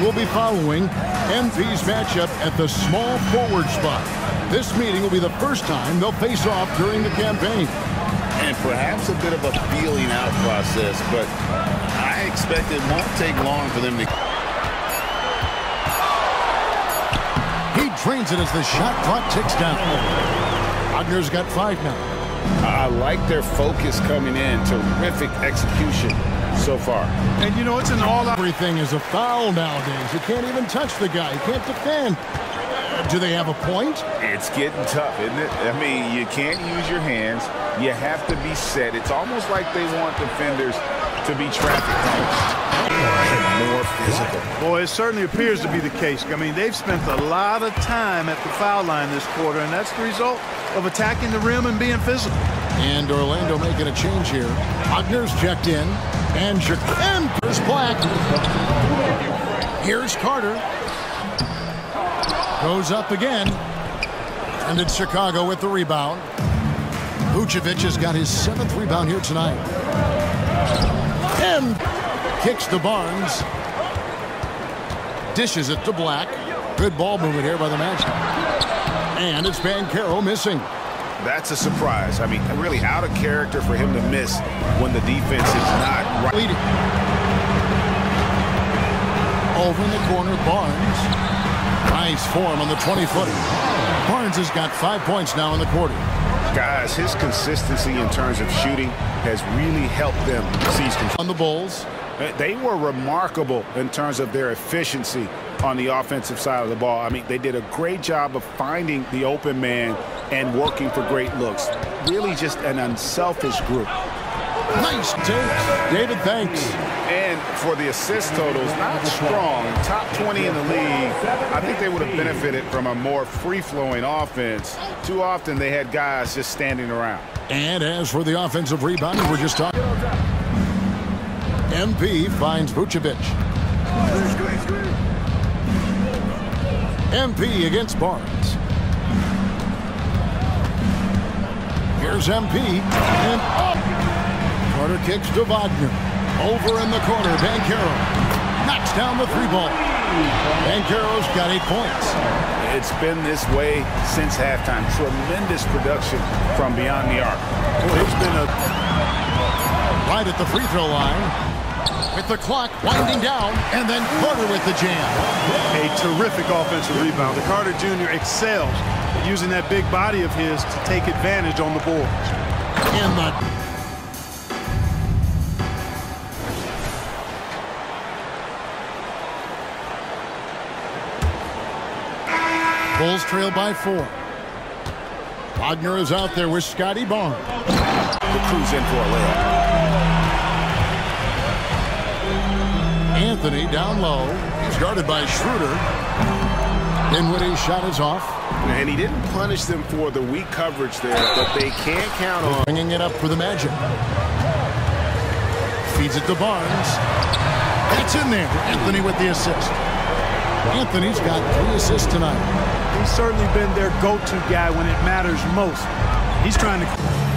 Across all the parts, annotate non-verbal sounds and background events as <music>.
will be following MP's matchup at the small forward spot. This meeting will be the first time they'll face off during the campaign. And perhaps a bit of a feeling out process, but I expect it won't take long for them to... He drains it as the shot clock ticks down. Wagner's got five now. I like their focus coming in. Terrific execution so far. And you know, it's an all-out... Everything is a foul nowadays. You can't even touch the guy. You can't defend. Do they have a point? It's getting tough, isn't it? I mean, you can't use your hands. You have to be set. It's almost like they want defenders to be traffic more physical. Boy, it certainly appears to be the case. I mean, they've spent a lot of time at the foul line this quarter, and that's the result of attacking the rim and being physical. And Orlando making a change here. Wagner's checked in, and Here's Black. Here's Carter. Goes up again. And it's Chicago with the rebound. Vucevic has got his seventh rebound here tonight. And kicks the Barnes. Dishes it to Black. Good ball movement here by the Magic. And it's Banchero missing. That's a surprise. I mean, really out of character for him to miss when the defense is not right. Leading. Over in the corner, Barnes. Nice form on the 20-footer. Barnes has got five points now in the quarter. Guys, his consistency in terms of shooting has really helped them seize control. On the Bulls. They were remarkable in terms of their efficiency on the offensive side of the ball. I mean, they did a great job of finding the open man and working for great looks. Really just an unselfish group. Nice take. David, thanks. And for the assist totals, not strong. Top 20 in the league. I think they would have benefited from a more free-flowing offense. Too often they had guys just standing around. And as for the offensive rebounding, we're just talking. MP finds Vucevic. MP against Barnes. Here's MP. And up. Carter kicks to Wagner. Over in the corner, Banchero. Knocks down the three ball. Banchero's got eight points. It's been this way since halftime. Tremendous production from beyond the arc. It's been a... Right at the free throw line with the clock winding down, and then Carter with the jam. A terrific offensive rebound. The Carter Jr. excels at using that big body of his to take advantage on the boards. In the Bulls trail by four. Wagner is out there with Scotty Barnes. The crew's in for a layup. Anthony down low. He's guarded by Schroeder. Dinwiddie's shot is off. And he didn't punish them for the weak coverage there, but they can't count on... Bringing it up for the Magic. Feeds it to Barnes. It's in there. Anthony with the assist. Anthony's got three assists tonight. He's certainly been their go-to guy when it matters most. He's trying to...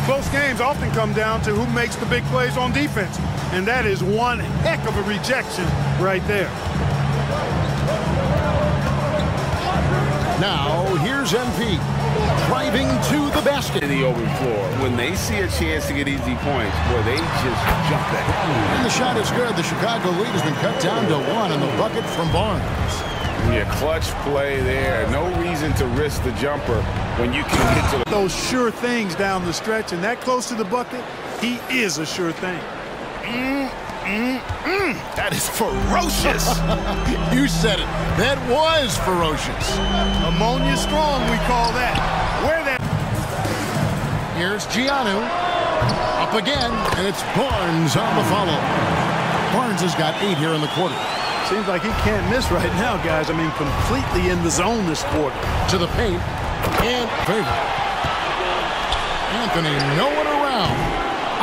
Close games often come down to who makes the big plays on defense. And that is one heck of a rejection right there. Now, here's MP driving to the basket. In the open floor. When they see a chance to get easy points, boy, they just jump at it. And the shot is good. The Chicago lead has been cut down to one, and the bucket from Barnes. Yeah, clutch play there. No reason to risk the jumper when you can get to the... Those sure things down the stretch, and that close to the bucket, he is a sure thing. Mm, mm, mm. That is ferocious. <laughs> you said it. That was ferocious. Ammonia strong, we call that. Where that... Here's Giannou. Up again, and it's Barnes on the follow. Barnes has got eight here in the quarter. Seems like he can't miss right now, guys. I mean, completely in the zone this quarter. To the paint. And favor. Anthony, no one around.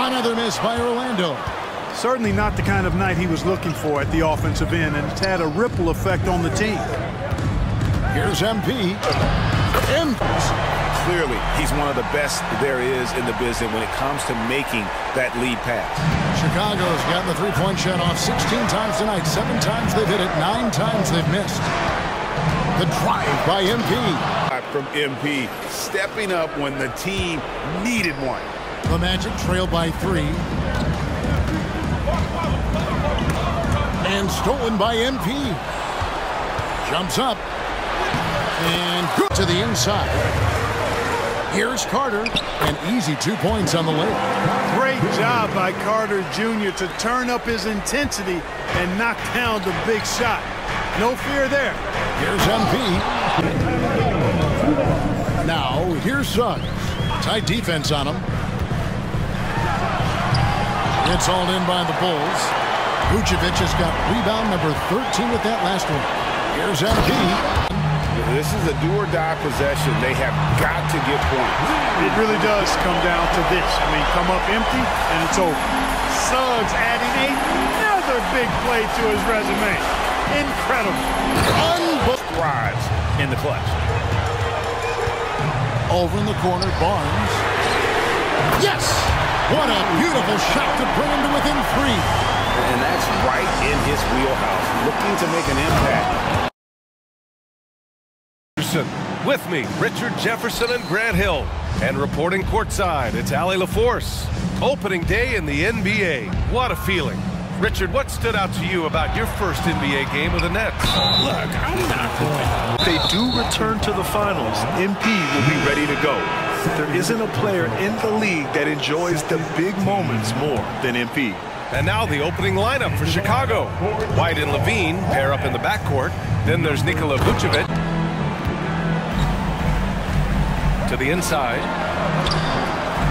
Another miss by Orlando. Certainly not the kind of night he was looking for at the offensive end, and it's had a ripple effect on the team. Here's MP. And clearly he's one of the best there is in the business when it comes to making that lead pass. Chicago's gotten the three-point shot off 16 times tonight. Seven times they've hit it. Nine times they've missed. The drive by MP. From MP, stepping up when the team needed one. The Magic trail by three. And stolen by MP. Jumps up. And good to the inside. Here's Carter. An easy two points on the layup. Great job by Carter Jr. to turn up his intensity and knock down the big shot. No fear there. Here's MP. Now, here's Suggs. Tight defense on him. It's all in by the Bulls. Vucevic has got rebound number 13 with that last one. Here's MP. This is a do-or-die possession. They have got to get points. It really does come down to this. I mean, come up empty, and it's over. Suggs adding another big play to his resume. Incredible. Unbelievable. Strides in the clutch. Over in the corner, Barnes. Yes! What a beautiful shot to bring him to within three. And that's right in his wheelhouse, looking to make an impact. With me, Richard Jefferson and Grant Hill. And reporting courtside, it's Allie LaForce. Opening day in the NBA. What a feeling. Richard, what stood out to you about your first NBA game with the Nets? Look, I'm not going. If they do return to the finals, MP will be ready to go. There isn't a player in the league that enjoys the big moments more than MP. And now the opening lineup for Chicago. White and LaVine pair up in the backcourt. Then there's Nikola Vucevic. To the inside.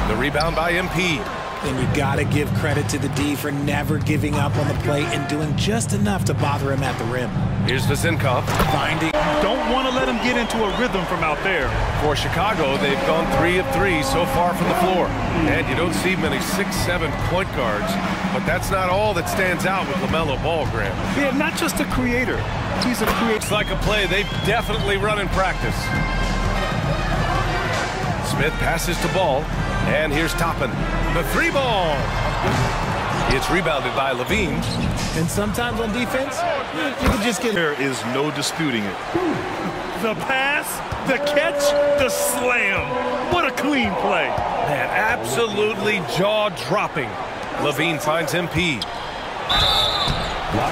The rebound by MP. And you got to give credit to the D for never giving up on the play and doing just enough to bother him at the rim. Here's Vazinkov. Finding. Don't want to let him get into a rhythm from out there. For Chicago, they've gone three of three so far from the floor. And you don't see many six, seven point guards. But that's not all that stands out with LaMelo Ball, Graham. Yeah, not just a creator. He's a creator. It's like a play they've definitely run in practice. Smith passes to Ball. And here's Toppin. The three ball. It's rebounded by LaVine. And sometimes on defense, you can just get. There is no disputing it. The pass, the catch, the slam. What a clean play. Man, absolutely jaw-dropping. LaVine finds MP.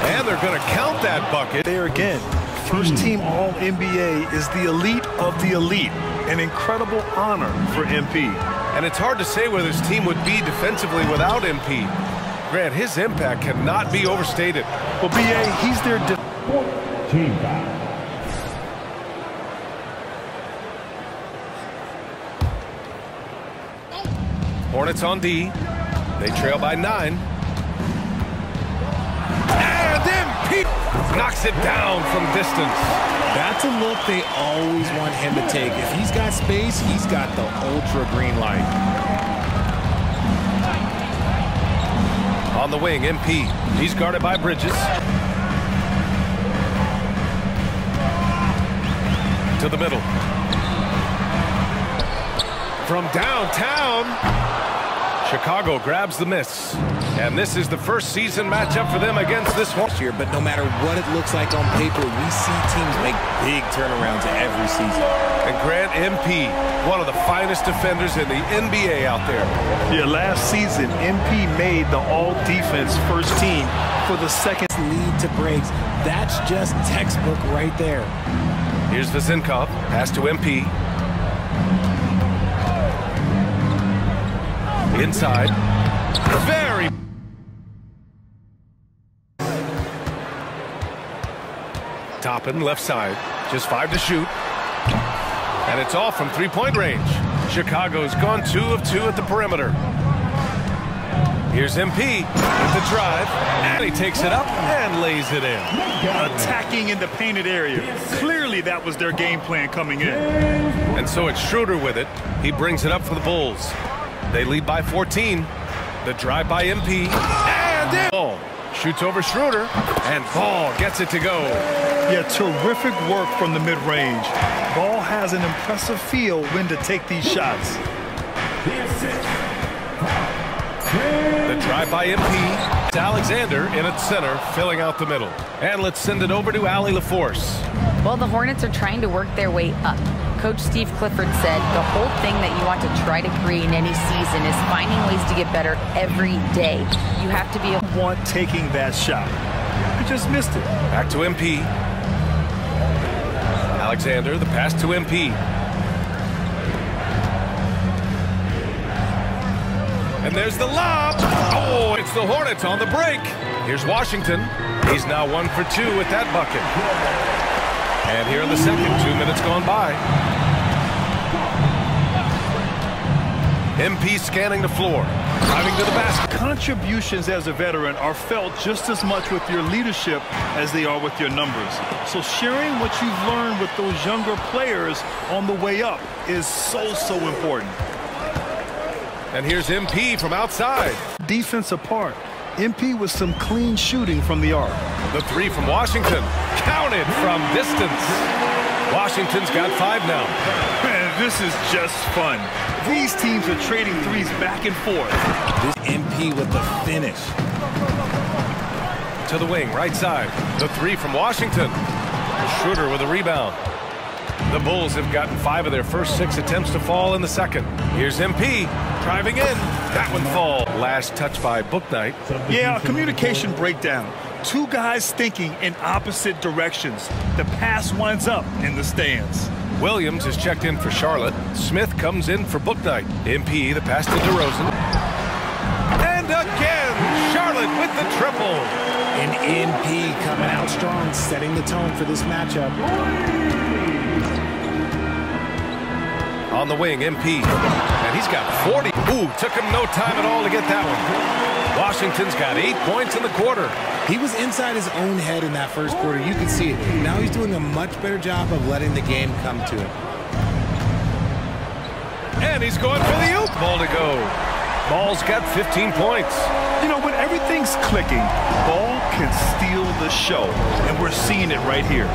And they're going to count that bucket. There again, first team All NBA is the elite of the elite. An incredible honor for MP. And it's hard to say where this team would be defensively without MP. Grant, his impact cannot be overstated. Well, BA, he's their... Team. Hornets on D. They trail by nine. And MP knocks it down from distance. That's a look they always want him to take. If he's got space, he's got the ultra green light. On the wing, MP. He's guarded by Bridges. To the middle. From downtown, Chicago grabs the miss. And this is the first season matchup for them against this one. Year, but no matter what it looks like on paper, we see teams make big turnarounds every season. And Grant MP, one of the finest defenders in the NBA out there. Yeah, last season, MP made the all-defense first team for the second. Lead to breaks. That's just textbook right there. Here's Vazinkov. Pass to MP. Inside. Very. Toppin left side. Just five to shoot. And it's off from three-point range. Chicago's gone two of two at the perimeter. Here's MP with the drive. And he takes it up and lays it in. Attacking in the painted area. Clearly that was their game plan coming in. And so it's Schroeder with it. He brings it up for the Bulls. They lead by 14. The drive by MP. And in. Ball shoots over Schroeder. And Ball gets it to go. Yeah, terrific work from the mid-range. Ball has an impressive feel when to take these shots. The drive by MP. It's Alexander in at center, filling out the middle. And let's send it over to Allie LaForce. Well, the Hornets are trying to work their way up. Coach Steve Clifford said the whole thing that you want to try to create in any season is finding ways to get better every day. You have to be able Want taking that shot. You just missed it. Back to MP. Alexander, the pass to MP. And there's the lob. Oh, it's the Hornets on the break. Here's Washington. He's now one for two with that bucket. And here in the second, two minutes gone by. MP scanning the floor, driving to the basket. Contributions as a veteran are felt just as much with your leadership as they are with your numbers. So sharing what you've learned with those younger players on the way up is so, so important. And here's MP from outside. Defense apart. MP with some clean shooting from the arc. The three from Washington, counted from distance. Washington's got five now. Man, this is just fun. These teams are trading threes back and forth. This MP with the finish. To the wing, right side. The three from Washington. Schroeder with a rebound. The Bulls have gotten five of their first six attempts to fall in the second. Here's MP driving in. That one fall. Last touch by Bouknight. Yeah, a communication breakdown. Two guys thinking in opposite directions. The pass winds up in the stands. Williams is checked in for Charlotte. Smith comes in for Bouknight. MP, the pass to DeRozan. And again, Charlotte with the triple. And MP coming out strong, setting the tone for this matchup. On the wing, MP. And he's got 40. Ooh, took him no time at all to get that one. Washington's got eight points in the quarter. He was inside his own head in that first quarter. You can see it. Now he's doing a much better job of letting the game come to him. And he's going for the oop ball to go. Ball's got 15 points. You know, when everything's clicking, ball can steal the show. And we're seeing it right here.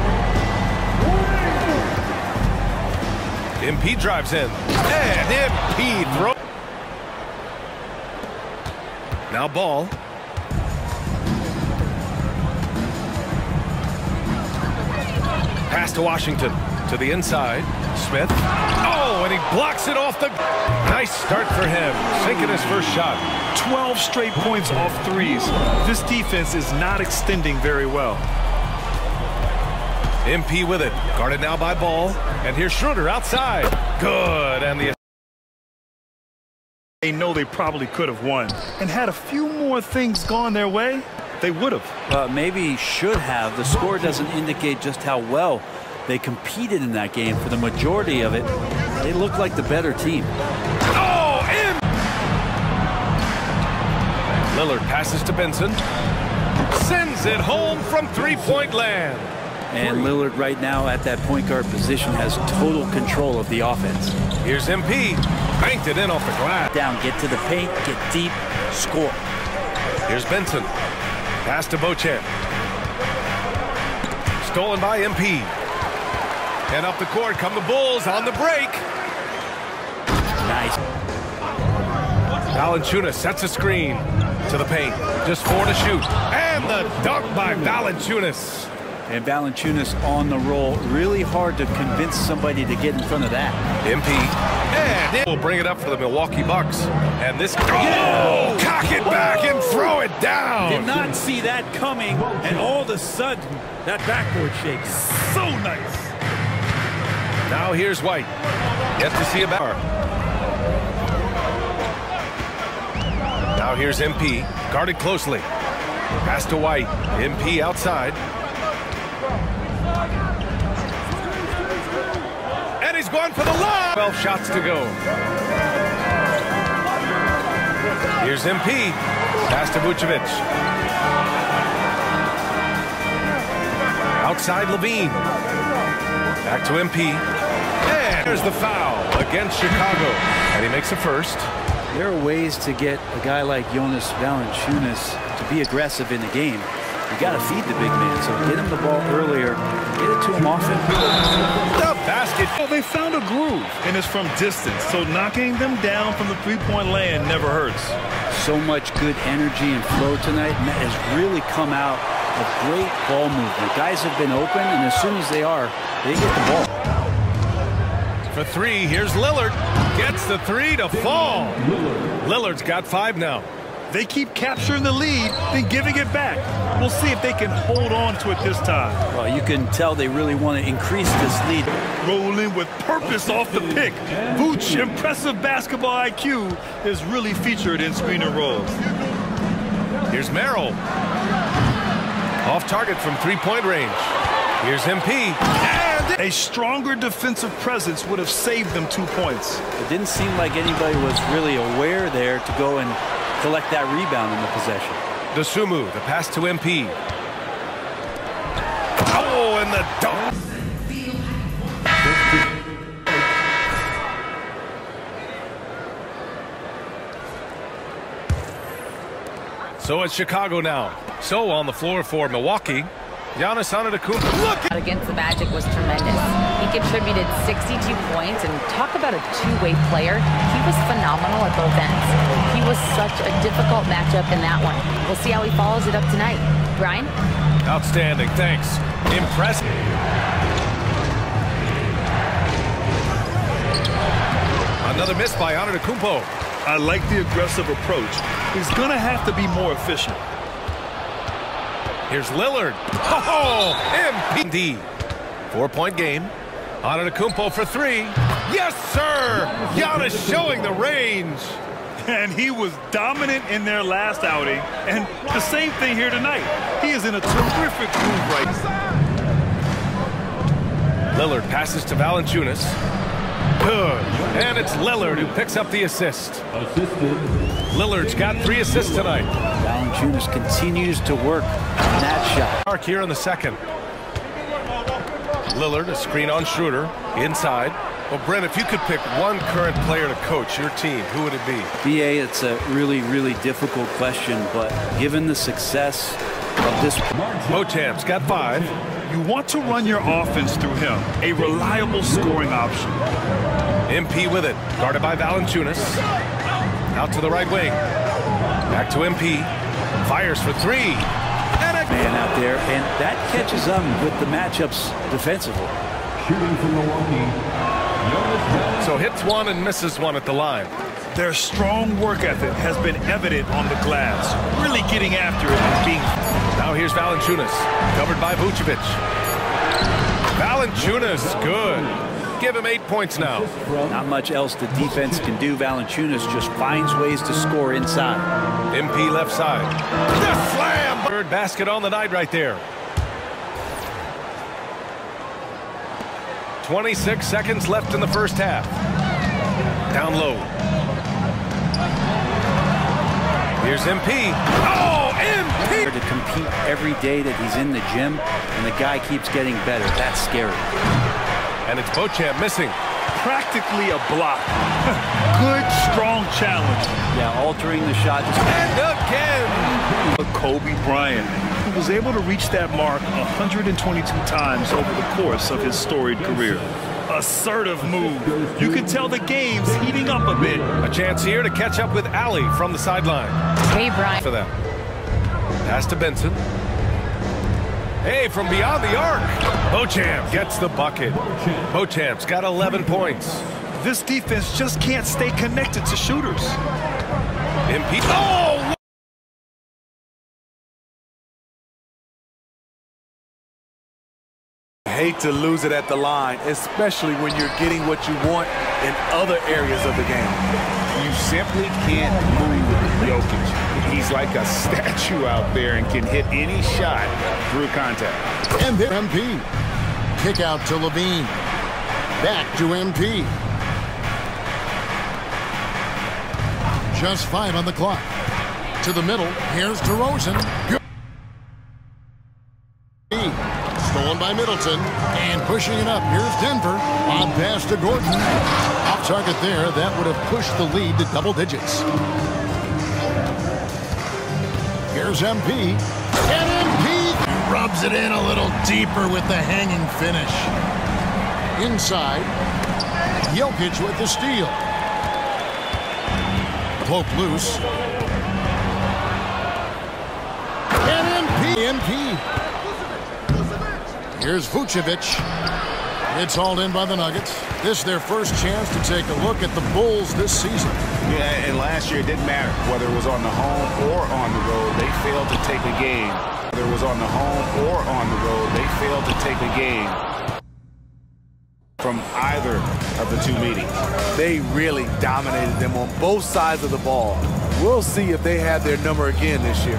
MP drives in. And MP throw. Now ball. Pass to Washington. To the inside. Smith. Oh, and he blocks it off the... Nice start for him. Sinking his first shot. 12 straight points off threes. This defense is not extending very well. MP with it. Guarded now by Ball. And here's Schroeder outside. Good. And the... They know they probably could have won. And had a few more things gone their way, they would have. Uh, maybe should have. The score doesn't indicate just how well they competed in that game. For the majority of it, they looked like the better team. Oh, in! Lillard passes to Benson. Sends it home from three-point land. And Lillard right now at that point guard position has total control of the offense. Here's MP. Banked it in off the glass. Down, get to the paint, get deep, score. Here's Benson. Pass to Beauchamp. Stolen by MP. And up the court come the Bulls on the break. Nice. Valanciunas sets a screen to the paint. Just four to shoot. And the dunk by Valanciunas. And Valanciunas on the roll. Really hard to convince somebody to get in front of that. MP. And it will bring it up for the Milwaukee Bucks. And this... Oh! Cock it back and throw it down. Did not see that coming. And all of a sudden, that backboard shakes. So nice. Now here's White. Yet to see a bar. Now here's MP. Guarded closely. Pass to White. MP outside. And he's going for the lob. 12 shots to go. Here's MP. Pass to Vucevic. Outside LaVine. Back to MP. And there's the foul against Chicago. And he makes a first. There are ways to get a guy like Jonas Valanciunas to be aggressive in the game. You got to feed the big man. So get him the ball earlier off it. The basket. Well, they found a groove, and it's from distance. So knocking them down from the three-point land never hurts. So much good energy and flow tonight, and that has really come out of great ball movement. Guys have been open, and as soon as they are, they get the ball. For three, here's Lillard. Gets the three to fall. Lillard's got five now. They keep capturing the lead, then giving it back. We'll see if they can hold on to it this time. Well, you can tell they really want to increase this lead. Rolling with purpose off the pick. Vooch, impressive basketball IQ, is really featured in screen and rolls. Here's Merrill. Off target from three-point range. Here's MP. And a stronger defensive presence would have saved them two points. It didn't seem like anybody was really aware there to go and collect that rebound in the possession. Dosunmu, the pass to MP. Oh, and the dunk. So it's Chicago now. So on the floor for Milwaukee, Giannis Antetokounmpo. Look against the Magic was tremendous. He contributed 62 points, and talk about a two-way player. He was phenomenal at both ends. He was such a difficult matchup in that one. We'll see how he follows it up tonight. Brian? Outstanding, thanks. Impressive. Another miss by Antetokounmpo. I like the aggressive approach. He's going to have to be more efficient. Here's Lillard. Oh, MPD. Four-point game. Antetokounmpo for three. Yes, sir. Giannis showing the range. And he was dominant in their last outing. And the same thing here tonight. He is in a terrific groove right now. Lillard passes to Valanciunas. Good. And it's Lillard who picks up the assist. Assisted. Lillard's got three assists tonight. Valanciunas continues to work on that shot. Mark here in the second. Lillard, a screen on Schroeder, inside. Well, Brent, if you could pick one current player to coach your team, who would it be? BA, it's a really, really difficult question, but given the success of this... Beauchamp's got five. You want to run your offense through him, a reliable scoring option. MP with it, guarded by Valanciunas. Out to the right wing. Back to MP. Fires for three. And a man out there, and that catches them with the matchups defensively. Shooting from Milwaukee. So hits one and misses one at the line. Their strong work ethic has been evident on the glass, really getting after it and being... Now here's Valanciunas, covered by Vucevic. Valanciunas, good. Give him eight points now. Not much else the defense can do. Valanciunas just finds ways to score inside. MP left side. The slam! Third basket on the night right there. 26 seconds left in the first half. Down low. Here's MP. Oh, MP! To compete every day that he's in the gym, and the guy keeps getting better. That's scary. And it's Beauchamp missing. Practically a block. <laughs> Good, strong challenge. Yeah, altering the shot. And again! Kobe Bryant, who was able to reach that mark 122 times over the course of his storied career. Assertive move. You can tell the game's heating up a bit. A chance here to catch up with Allie from the sideline. Hey, Bryant. For that. Pass to Benson. Hey, from beyond the arc. Beauchamp gets the bucket. Beauchamp's got 11 points. This defense just can't stay connected to shooters. MP. Oh! hate to lose it at the line, especially when you're getting what you want in other areas of the game. You simply can't move Jokic. He's like a statue out there and can hit any shot through contact. And then MP. Kick out to LaVine. Back to MP. Just five on the clock. To the middle. Here's DeRozan. Good. Stolen by Middleton. And pushing it up. Here's Denver. On pass to Gordon. Off target there. That would have pushed the lead to double digits. Here's MP. And MP. Rubs it in a little deeper with the hanging finish. Inside, Jokic with the steal. Poke loose. And MP. MP. Here's Vucevic. It's hauled in by the Nuggets. This is their first chance to take a look at the Bulls this season. Yeah, and last year it didn't matter whether it was on the home or on the road. They failed to take a game. Whether it was on the home or on the road, they failed to take a game from either of the two meetings. They really dominated them on both sides of the ball. We'll see if they have their number again this year.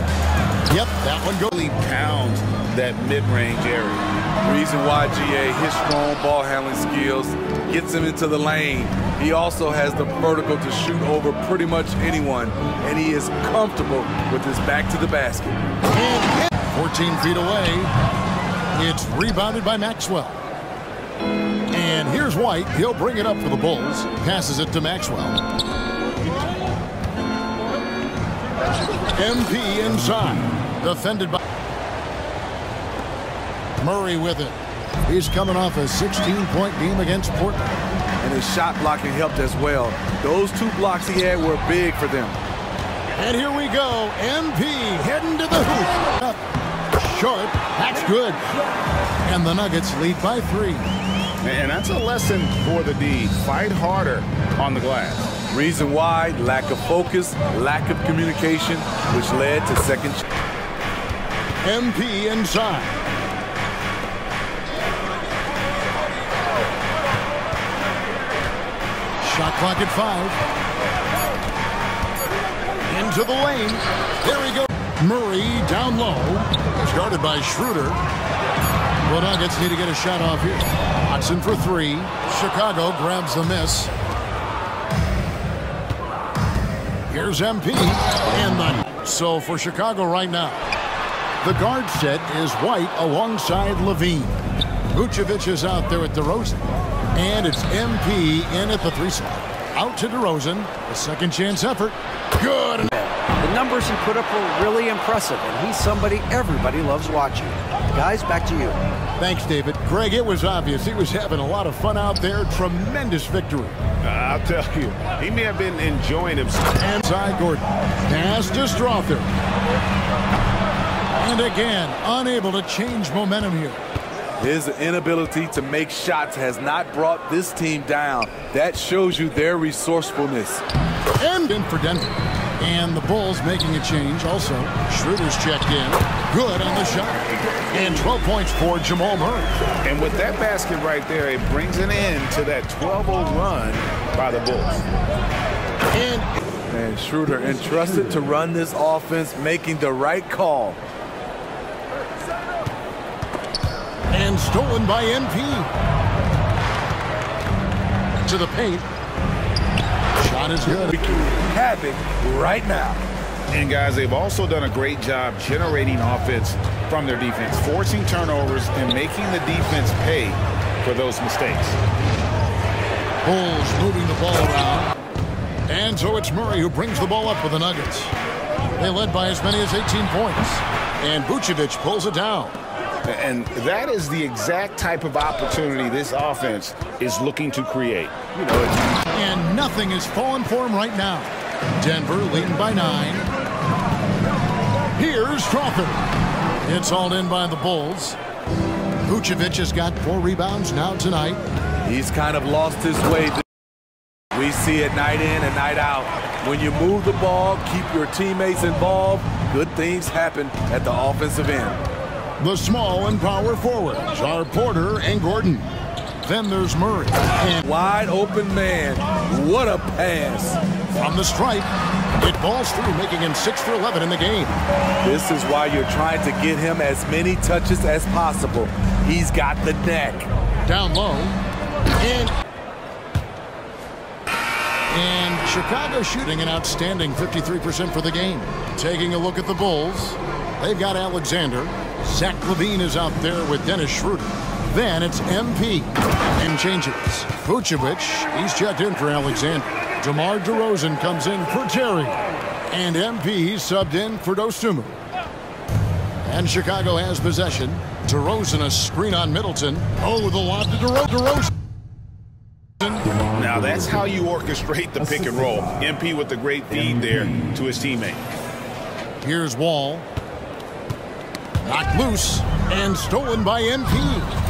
Yep, that one goes. Really pounds that mid-range area. Reason why GA, his strong ball handling skills, gets him into the lane. He also has the vertical to shoot over pretty much anyone, and he is comfortable with his back to the basket. 14 feet away. It's rebounded by Maxwell. And here's White. He'll bring it up for the Bulls. Passes it to Maxwell. MP inside. Defended by Murray with it. He's coming off a 16-point game against Portland. And his shot blocking helped as well. Those two blocks he had were big for them. And here we go. MP heading to the hoop. Short. That's good. And the Nuggets lead by three. And that's a lesson for the D. Fight harder on the glass. Reason why, lack of focus, lack of communication, which led to second. MP inside. Clock at five. Into the lane. There we go. Murray down low. Started by Schroeder. The Nuggets need to get a shot off here. Watson for three. Chicago grabs the miss. Here's MP. And the so for Chicago right now. The guard set is White alongside LaVine. Vucevic is out there at DeRozan. And it's MP in at the three spot. Out to DeRozan. A second chance effort. Good. The numbers he put up were really impressive, and he's somebody everybody loves watching. Guys, back to you. Thanks, David. Greg, it was obvious he was having a lot of fun out there. Tremendous victory. I'll tell you, he may have been enjoying himself. And side Gordon. Pass to Strawther. And again, unable to change momentum here. His inability to make shots has not brought this team down. That shows you their resourcefulness. And in for Denver. And the Bulls making a change also. Schroeder's checked in. Good on the shot. And 12 points for Jamal Murray. And with that basket right there, it brings an end to that 12-0 run by the Bulls. And, and Schroeder entrusted to run this offense, making the right call. And stolen by MP. To the paint. Shot is good. Happen right now. And guys, they've also done a great job generating offense from their defense, forcing turnovers and making the defense pay for those mistakes. Bulls moving the ball around. And so it's Murray who brings the ball up for the Nuggets. They led by as many as 18 points. And Vucevic pulls it down. And that is the exact type of opportunity this offense is looking to create. You know, and nothing is falling for him right now. Denver leading by nine. Here's Crawford. It's hauled in by the Bulls. Vucevic has got four rebounds now tonight. He's kind of lost his way. We see it night in and night out. When you move the ball, keep your teammates involved, good things happen at the offensive end. The small and power forwards are Porter and Gordon. Then there's Murray. And Wide open man. What a pass. From the stripe, it balls through, making him 6 for 11 in the game. This is why you're trying to get him as many touches as possible. He's got the neck. Down low. And and Chicago shooting an outstanding 53% for the game. Taking a look at the Bulls, they've got Alexander. Zach LaVine is out there with Dennis Schroeder. Then it's MP and changes. Vucevic, he's checked in for Alexander. DeMar DeRozan comes in for Terry. And MP subbed in for Dosunmu. And Chicago has possession. DeRozan a screen on Middleton. Oh, the lob to DeRo DeRozan. Now that's how you orchestrate the pick and roll. MP with the great feed there to his teammate. Here's Wall. Knocked loose and stolen by MP.